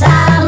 time.